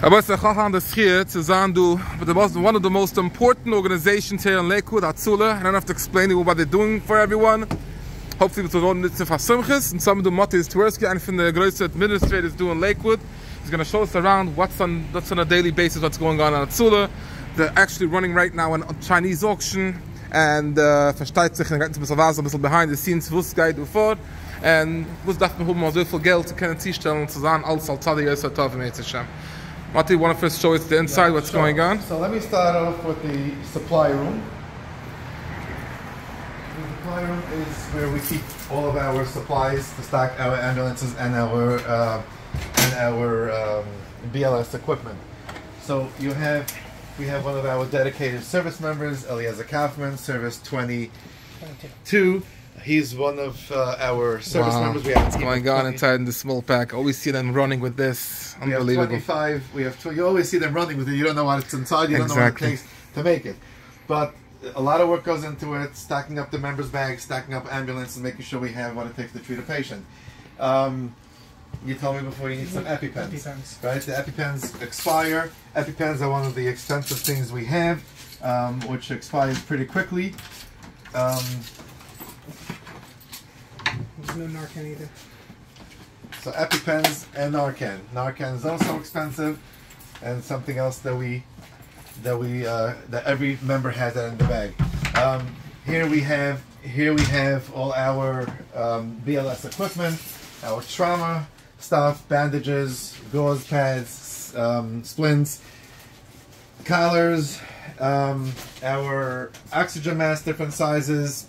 Hier zu sagen, du, the most, one of the most important organizations here in Lakewood, Hatzalah. I don't have to explain what they're doing for everyone. Hopefully, it's going to for Simchis. And some of the Motis Twersky, and from the greatest administrators doing Lakewood. He's going to show us around what's on, what's on a daily basis, what's going on in Hatzalah. They're actually running right now an Chinese auction. And uh, versteht sich, ein bisschen was, ein bisschen behind the scenes, was geht du vor. And was darf man haben, so viel Geld zu können zielstellen, zu sagen, alles als Tzadi Yosef Tov, im Yitzhashem. Mutty, you want to first show us the inside, Yeah, what's sure. going on? So let me start off with the supply room. The supply room is where we keep all of our supplies to stock our ambulances and our uh, and our um, BLS equipment. So you have we have one of our dedicated service members, Eliezer Kaufman, service 22. He's one of uh, our service Wow. members. We have a What's team going on 20 inside in the small pack? Always see them running with this. We have Unbelievable. 25. We have. Tw- you always see them running with it. You don't know what it's inside. You don't Exactly. know what it takes to make it. But a lot of work goes into it. Stacking up the members' bags, stacking up ambulances, making sure we have what it takes to treat a patient. Um, you told me before you need some EpiPens, EpiPens. right? The EpiPens expire. EpiPens are one of the expensive things we have, um, which expires pretty quickly. Um, There's no Narcan either. So EpiPens and Narcan. Narcan is also expensive, and something else that we that we uh, that every member has that in the bag. Um, here we have here we have all our um, BLS equipment, our trauma stuff, bandages, gauze pads, um, splints, collars, um, our oxygen masks, different sizes,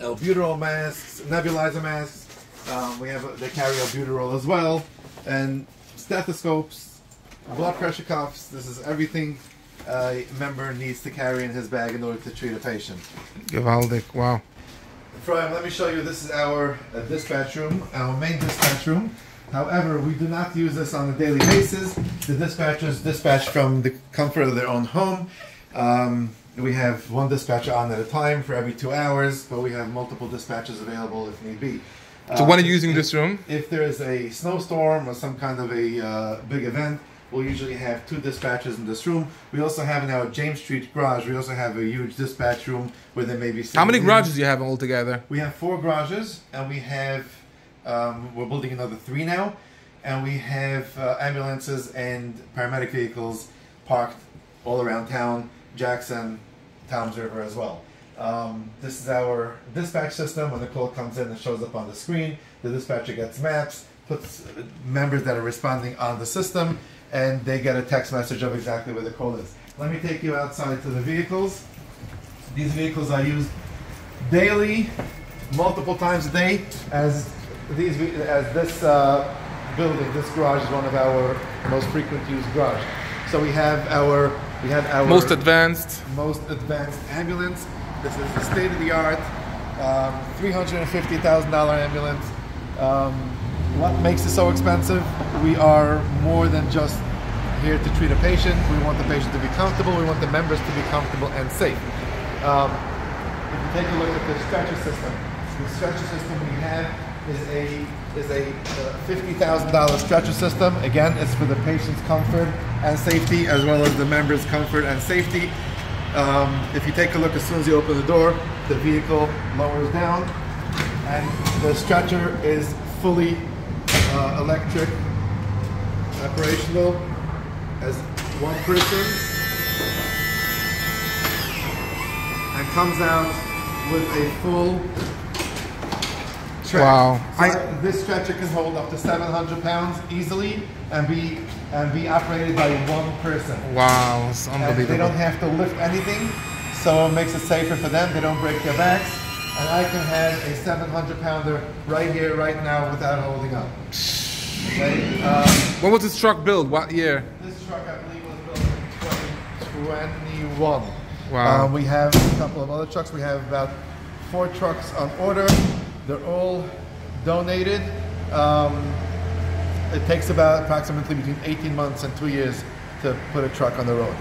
albuterol masks, nebulizer masks. Um, we have they carry albuterol as well, and stethoscopes, blood pressure cuffs. This is everything a member needs to carry in his bag in order to treat a patient. Gewaltig, wow. Froyam, let me show you. This is our uh, dispatch room, our main dispatch room. However, we do not use this on a daily basis. The dispatchers dispatch from the comfort of their own home. Um, we have one dispatcher on at a time for every two hours, but we have multiple dispatchers available if need be. So Uh, when are you using if- this room? If there is a snowstorm or some kind of a uh, big event, we'll usually have two dispatchers in this room. We also have in our James Street garage, we also have a huge dispatch room where there may be. How many garages do you have altogether? we have four garages, and we have um, we're building another three now, and we have uh, ambulances and paramedic vehicles parked all around town, Jackson, Toms River as well. Um, this is our dispatch system. When the call comes in, it shows up on the screen. The dispatcher gets maps, puts members that are responding on the system, and they get a text message of exactly where the call is. Let me take you outside to the vehicles. These vehicles are used daily, multiple times a day, as these as this uh, building, this garage is one of our most frequent used garage. So we have our we have our Most advanced. most advanced ambulance. This is the state of the art, um, three hundred and fifty thousand dollar ambulance. Um, what makes it so expensive? We are more than just here to treat a patient. We want the patient to be comfortable. We want the members to be comfortable and safe. Um, if you take a look at the stretcher system, the stretcher system we have is a is a uh, fifty thousand dollar stretcher system. Again, it's for the patient's comfort and safety, as well as the members' comfort and safety. Um, if you take a look, as soon as you open the door, the vehicle lowers down, and the stretcher is fully uh, electric, operational, as one person and comes out with a full track. Wow. So I- this stretcher can hold up to 700 pounds easily and be and be operated by one person. Wow, it's And they don't have to lift anything, so it makes it safer for them. They don't break their backs. And I can have a 700 pounder right here, right now, without holding up. Okay? Um, When was this truck built? What year? this truck, I believe, was built in 2021. Wow. Um, we have a couple of other trucks. We have about four trucks on order. They're all donated. Um, it takes about approximately between 18 months and two years to put a truck on the road.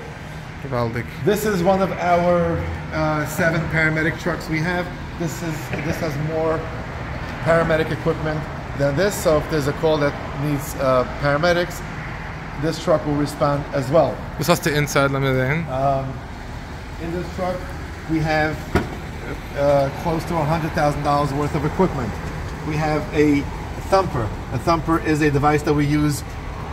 Gewaltig. This is one of our uh, seven paramedic trucks we have. This is this has more paramedic equipment than this. So if there's a call that needs uh, paramedics, this truck will respond as well. Was hast du inside? Let me sehen. Um, in this truck, we have uh, close to $100,000 worth of equipment. We have a thumper. A thumper is a device that we use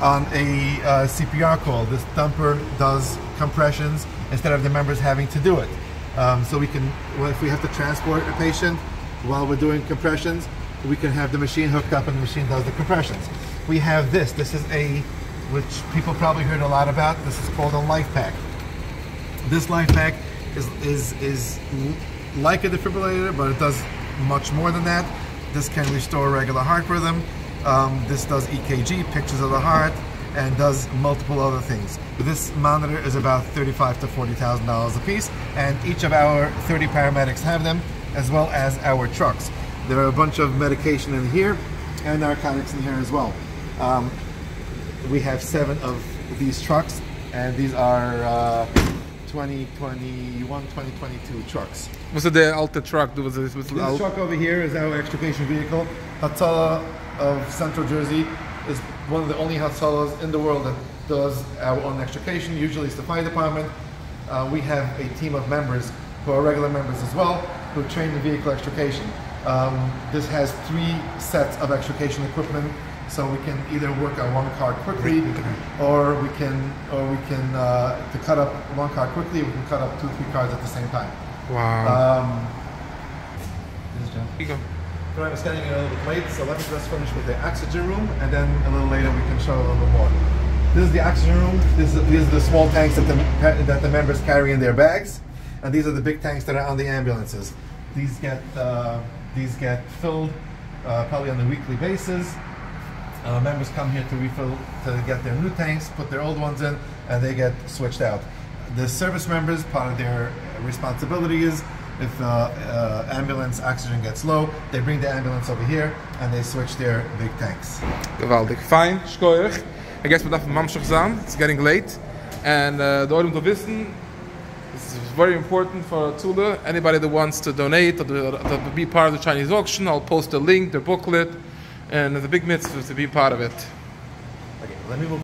on a uh, CPR call. This thumper does compressions instead of the members having to do it. Um, so we can, well, if we have to transport a patient while we're doing compressions, we can have the machine hooked up and the machine does the compressions. We have this. This is a, which people probably heard a lot about. This is called a life pack. This life pack is, is, is like a defibrillator, but it does much more than that. This can restore regular heart rhythm. Um, this does EKG, pictures of the heart, and does multiple other things. This monitor is about thirty-five to forty thousand dollars a piece, and each of our 30 paramedics have them, as well as our trucks. There are a bunch of medication in here, and narcotics in here as well. Um, we have seven of these trucks, and these are uh, 2021, 2022 trucks. Was it der alte Truck? Was was This truck over here is our extrication vehicle. Hatzalah of Central Jersey is one of the only Hatzalahs in the world that does our own extrication. Usually it's the fire department. Uh, we have a team of members who are regular members as well who train the vehicle extrication. Um, this has three sets of extrication equipment so we can either work on one car quickly or we can or we can uh, to cut up one car quickly we can cut up two three cars at the same time. Wow. Um, this is John. Here you go. Right, I'm standing in a little bit late, so let me just finish with the oxygen room, and then a little later we can show a little bit more. This is the oxygen room. This is, these are the small tanks that the that the members carry in their bags, and these are the big tanks that are on the ambulances. These get uh, these get filled uh, probably on a weekly basis. Uh, members come here to refill to get their new tanks, put their old ones in, and they get switched out. The service members, part of their responsibility is if uh, uh, ambulance oxygen gets low, they bring the ambulance over here and they switch their big tanks. Gewaltig. Fine, schkoerig. I guess we darf mamshach sein. It's getting late. And uh, the order to wissen, this is very important for Tula. Anybody that wants to donate or to, to be part of the Chinese auction, I'll post a link, the booklet, and the big mitzvah to be part of it. Okay, let me.